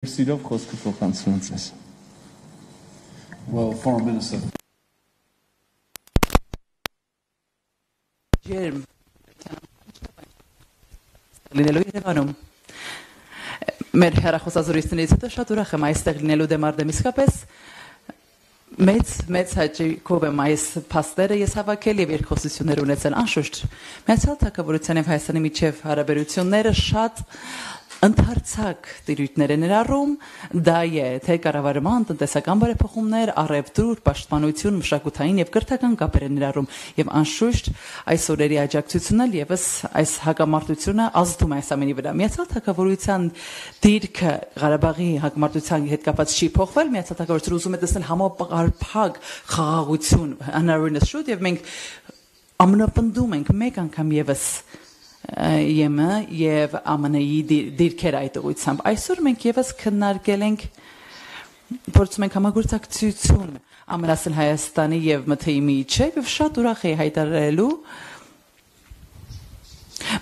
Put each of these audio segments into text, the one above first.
Սիրով խոսքը փոխանցում ձեզ։ Well, Foreign Minister, ջերմ լինելու Երևանում մեր հերախոսազրույցներից հետո շատ ուրախ եմ այստեղ լինելու դեմ արդեմ իսկապես մեծ մեծ հաճույքով եմ այս փաստերը ես հավաքել եւ երկխոսություններ ունեցել անշուշտ միացյալ թակավորության եւ հայաստանի միջև հարաբերությունները շատ ընդարձակ տիրույթներ են ներառում դա է թե կառավարման տնտեսական բարեփոխումներ, առևտուր, պաշտպանություն, մշակութային եւ կրթական կապեր են ներառում եւ անշուշտ այս օրերի աջակցությունը եւս այս հակամարտությունը ազդում է այս ամենի վրա։ Միացյալ Թագավորության դիրքը Ղարաբաղի հակամարտության հետ կապված չի փոխվել, Միացյալ Թագավորությունը ուզում է տեսնել համապարփակ խաղաղություն, հնարավորինս շուտ եւ մենք ամնապնդում ենք մեկ անգամ եւս ԵՄ եւ ԱՄՆ-ի դիրքեր այդ ուղությամբ։ Այսօր մենք եւս քննարկել ենք փորձում ենք համագործակցություն ամենասն Հայաստանի եւ ՄԹԻ-ի միջեւ եւ շատ ուրախ էի հայտարարելու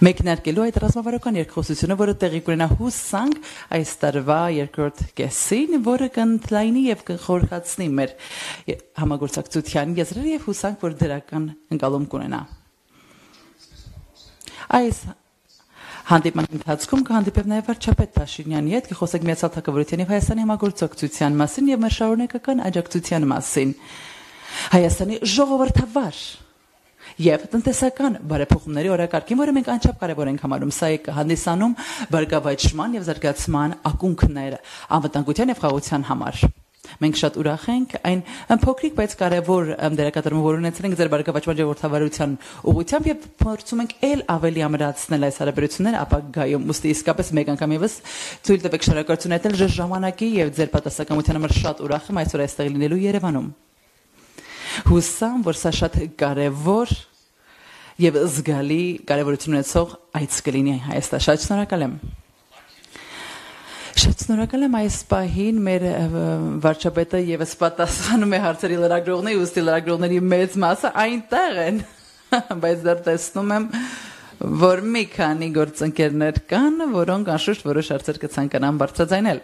մեկնարկելու այդ ռազմավարական երկխոսությունը, որը տեղի կունենա հուսանք այս տարվա երկրորդ կեսին, որը կընդլայնի եւ կխորհրդացնի մեր համագործակցության եզրերը եւ հուսանք, որ դրական ընկալում կունենա։ Այս հանդիպման ընթացքում կհանդիպեմ նաև վարչապետ Փաշինյանի հետ, կխոսենք Միացյալ Թագավորության եւ Հայաստանի համագործակցության մասին եւ մեր շարունակական աջակցության մասին։ Հայաստանի ժողովրդավար եւ տնտեսական բարեփոխումների օրակարգին, որը մենք անչափ կարեւոր ենք համարում, սա է հանդիսանում բարգավաճման եւ զարգացման ակունքները անվտանգության եւ խաղաղության համար։ Մենք շատ ուրախ ենք այն փոքրիկ, բայց կարևոր դերակատարումը, որ ունեցել ձեր բարգավաճման ժողովրդավարության ուղղությամբ եւ փորձում ենք ել ավելի ամրացնել այս հարաբերությունները ապագայում։ Ոստի իսկապես մեկ անգամ եւս ցույց տվեք շնորհակալություն այդել ժամանակի եւ ձեր պատասխանատվության համար շատ ուրախ եմ այսօր այստեղ լինելու Երևանում։ Հուսամ, որ սա շատ կարևոր եւ զգալի կարևորություն ունեցող այց կլինի Հայաստան։ Շատ շնորհակալ եմ։ Շատ շնորհակալ եմ այս պահին մեր վարչապետը եւս պատասխանում է հարցերի լրագրողների, ուստի լրագրողների մեծ մասը այնտեղ են, բայց դեռ տեսնում եմ որ մի քանի գործընկերներ կան, որոնք անշուշտ որոշ հարցեր կցանկանան բարձրաձայնել։